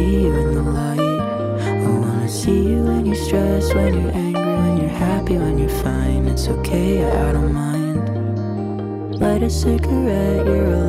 see you in the light. I wanna see you when you're stressed, when you're angry, when you're happy, when you're fine. It's okay, I don't mind. Light a cigarette, you're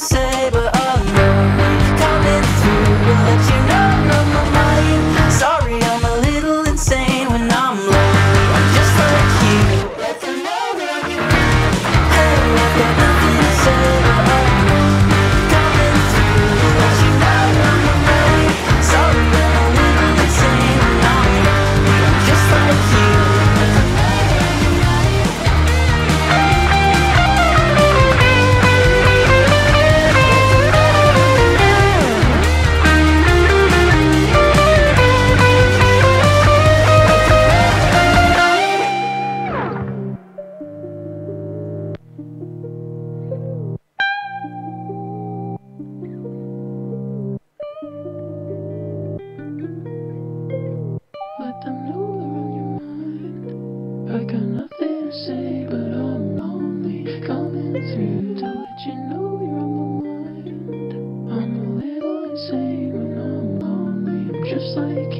say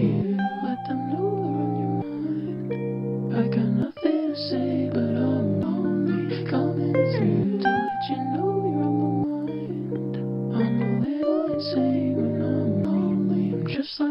you, let them know they're on your mind. I got nothing to say, but I'm only coming through to you know you're on my mind. I'm a little insane, I'm lonely, I'm just like.